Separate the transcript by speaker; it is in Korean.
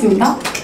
Speaker 1: 하겠습니다.